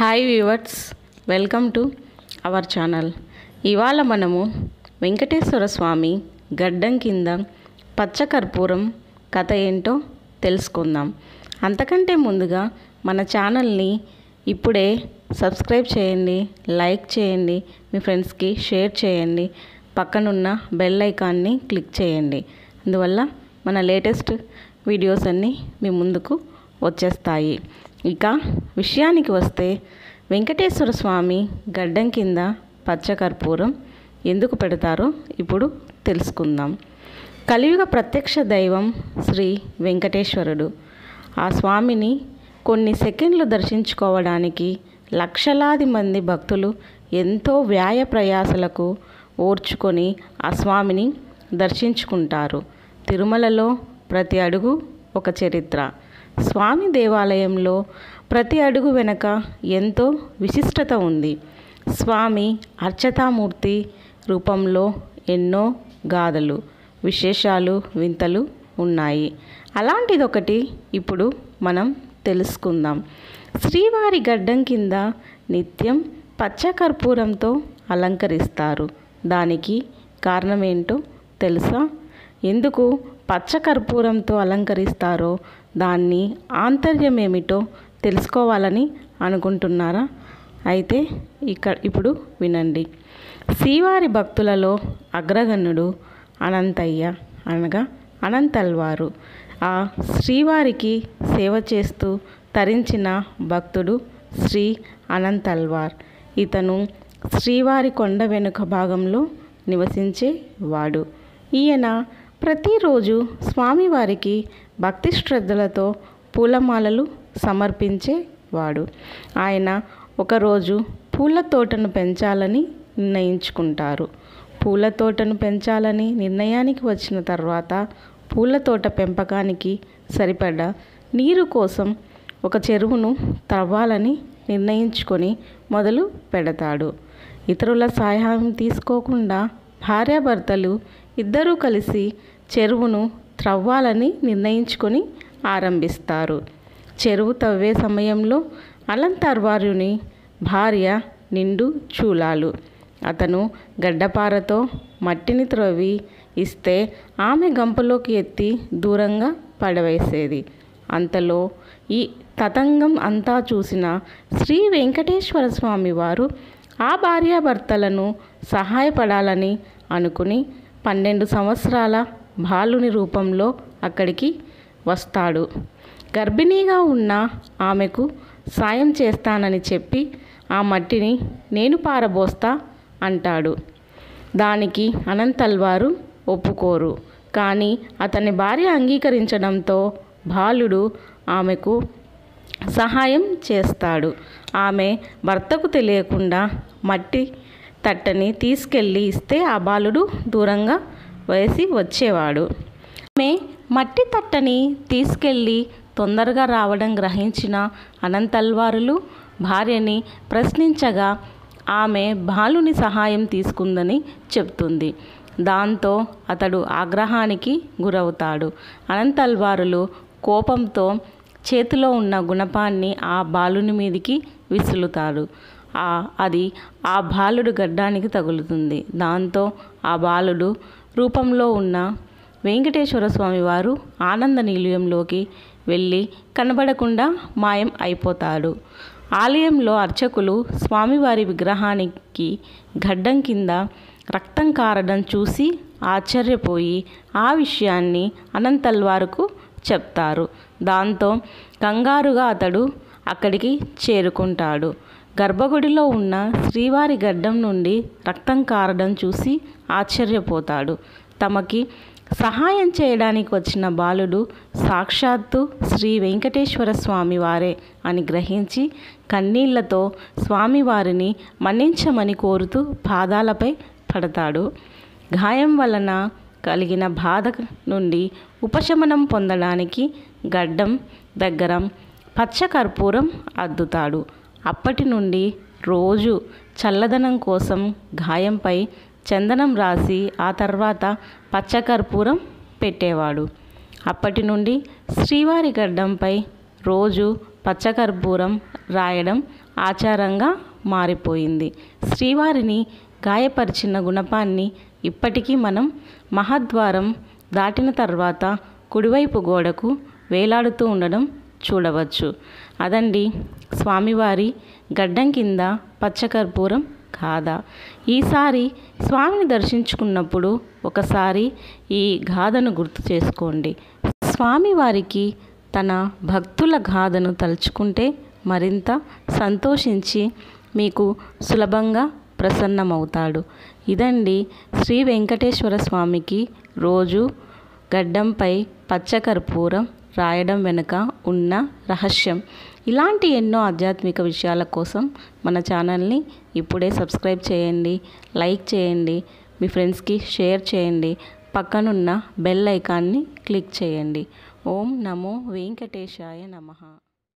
Hi viewers welcome to our channel. ఇవాళ మనము వెంకటేశ్వర స్వామి గడ్డం కింద పచ్చకర్పూరం కథ ఏంటో తెలుసుకుందాం. అంతకంటే ముందుగా మన ఛానల్ని ఇప్పుడే సబ్స్క్రైబ్ చేయండి లైక్ చేయండి మీ ఫ్రెండ్స్కి షేర్ చేయండి పక్కనున్న బెల్ ఐకాన్ని క్లిక్ చేయండి. అందువల్ల మన లేటెస్ట్ వీడియోస్ అన్నీ మీ ముందుకు వచ్చేస్తాయి. ఇక విషయానికి వస్తే వెంకటేశ్వర స్వామి గడ్డం కింద పచ్చకర్పూరం ఎందుకు పెడతారో ఇప్పుడు తెలుసుకుందాం. కలియుగ ప్రత్యక్ష దైవం శ్రీ వెంకటేశ్వరుడు. ఆ స్వామిని కొన్ని సెకండ్లు దర్శించుకోవడానికి లక్షలాది మంది భక్తులు ఎంతో వ్యాయ ప్రయాసలకు ఓర్చుకొని ఆ స్వామిని దర్శించుకుంటారు. తిరుమలలో ప్రతి అడుగు ఒక చరిత్ర. స్వామి దేవాలయంలో ప్రతి అడుగు వెనక ఎంతో విశిష్టత ఉంది. స్వామి అర్చతామూర్తి రూపంలో ఎన్నో గాథలు విశేషాలు వింతలు ఉన్నాయి. అలాంటిదొకటి ఇప్పుడు మనం తెలుసుకుందాం. శ్రీవారి గడ్డం కింద నిత్యం పచ్చకర్పూరంతో అలంకరిస్తారు. దానికి కారణమేంటో తెలుసా? ఎందుకు పచ్చకర్పూరంతో అలంకరిస్తారో దాన్ని ఆంతర్యం ఏమిటో తెలుసుకోవాలని అనుకుంటున్నారా? అయితే ఇక్కడ ఇప్పుడు వినండి. శ్రీవారి భక్తులలో అగ్రగణ్యుడు అనంతయ్య అనగా అనంతల్వారు. ఆ శ్రీవారికి సేవ చేస్తూ తరించిన భక్తుడు శ్రీ అనంతల్వార్. ఇతను శ్రీవారి కొండ వెనుక భాగంలో నివసించేవాడు ఈయన ప్రతిరోజు స్వామివారికి భక్తి శ్రద్ధలతో పూలమాలలు సమర్పించేవాడు ఆయన ఒకరోజు పూల తోటను పెంచాలని నిర్ణయించుకుంటారు. పూల తోటను పెంచాలని నిర్ణయానికి వచ్చిన తర్వాత పూల తోట పెంపకానికి సరిపడ నీరు కోసం ఒక చెరువును తవ్వాలని నిర్ణయించుకొని మొదలు పెడతాడు. ఇతరుల సహాయం తీసుకోకుండా భార్యాభర్తలు ఇద్దరూ కలిసి చెరువును త్రవ్వాలని నిర్ణయించుకొని ఆరంభిస్తారు. చెరువు తవ్వే సమయంలో అలంతర్వార్యుని భార్య నిండు చూలాలు. అతను గడ్డపారతో మట్టిని త్రవ్వి ఇస్తే ఆమె గంపలోకి ఎత్తి దూరంగా పడవేసేది. అంతలో ఈ తతంగం అంతా చూసిన శ్రీ వెంకటేశ్వర స్వామి వారు ఆ భార్యాభర్తలను సహాయపడాలని అనుకుని పన్నెండు సంవత్సరాల బాలుని రూపంలో అక్కడికి వస్తాడు. గర్భిణీగా ఉన్న ఆమెకు సాయం చేస్తానని చెప్పి ఆ మట్టిని నేను పారబోస్తా అంటాడు. దానికి అనంతల్వారు ఒప్పుకోరు. కానీ అతని భార్య అంగీకరించడంతో బాలుడు ఆమెకు సహాయం చేస్తాడు. ఆమె భర్తకు తెలియకుండా మట్టి తట్టని తీసుకెళ్ళి ఇస్తే ఆ బాలుడు దూరంగా వేసి వచ్చేవాడు. ఆమె మట్టి తట్టని తీసుకెళ్ళి తొందరగా రావడం గ్రహించిన అనంతల్వారులు భార్యని ప్రశ్నించగా ఆమె బాలుని సహాయం తీసుకుందని చెప్తుంది. దాంతో అతడు ఆగ్రహానికి గురవుతాడు. అనంతల్వారులు కోపంతో చేతిలో ఉన్న గుణపాన్ని ఆ బాలుని మీదికి విసులుతాడు అది ఆ బాలుడు గడ్డానికి తగులుతుంది. దాంతో ఆ బాలుడు రూపంలో ఉన్న వెంకటేశ్వర స్వామి వారు ఆనంద నిలయంలోకి వెళ్ళి కనబడకుండా మాయం అయిపోతాడు. ఆలయంలో అర్చకులు స్వామివారి విగ్రహానికి గడ్డం కింద రక్తం కారడం చూసి ఆశ్చర్యపోయి ఆ విషయాన్ని అనంతల్వారుకు చెప్తారు. దాంతో కంగారుగా అతడు అక్కడికి చేరుకుంటాడు. గర్భగుడిలో ఉన్న శ్రీవారి గడ్డం నుండి రక్తం కారడం చూసి ఆశ్చర్యపోతాడు. తమకి సహాయం చేయడానికి వచ్చిన బాలుడు సాక్షాత్తు శ్రీ వెంకటేశ్వర స్వామి వారే అని గ్రహించి కన్నీళ్ళతో స్వామివారిని మన్నించమని కోరుతూ పాదాలపై పడతాడు. గాయం వలన కలిగిన బాధ నుండి ఉపశమనం పొందడానికి గడ్డం దగ్గర పచ్చకర్పూరం అద్దుతాడు. అప్పటి నుండి రోజు చల్లదనం కోసం గాయంపై చందనం రాసి ఆ తర్వాత పచ్చకర్పూరం పెట్టేవాడు. అప్పటి నుండి శ్రీవారి గడ్డంపై రోజు పచ్చకర్పూరం రాయడం ఆచారంగా మారిపోయింది. శ్రీవారిని గాయపరిచిన గుణపాన్ని ఇప్పటికీ మనం మహద్వారం దాటిన తర్వాత కుడివైపు గోడకు వేలాడుతూ ఉండడం చూడవచ్చు. అదండి స్వామివారి గడ్డం కింద పచ్చకర్పూరం గాథ ఈసారి స్వామిని దర్శించుకున్నప్పుడు ఒకసారి ఈ గాథను గుర్తు చేసుకోండి. స్వామివారికి తన భక్తుల గాథను తలుచుకుంటే మరింత సంతోషించి మీకు సులభంగా ప్రసన్నమవుతాడు. ఇదండి శ్రీ వెంకటేశ్వర స్వామికి రోజు గడ్డంపై పచ్చకర్పూరం రాయడం వెనుక ఉన్న రహస్యం. ఇలాంటి ఎన్నో ఆధ్యాత్మిక విషయాల కోసం మన ఛానల్ని ఇప్పుడే సబ్స్క్రైబ్ చేయండి లైక్ చేయండి మీ ఫ్రెండ్స్కి షేర్ చేయండి పక్కనున్న బెల్ ఐకాన్ని క్లిక్ చేయండి. ఓం నమో వెంకటేశాయ నమః.